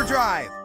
Overdrive.